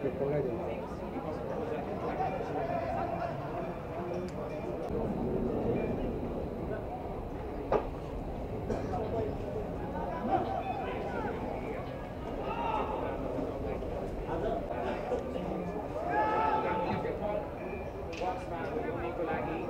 que ponga yo. Walks by with Nico Laghi.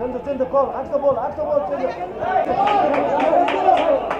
Then the tender call, act the ball, act the ball, tender.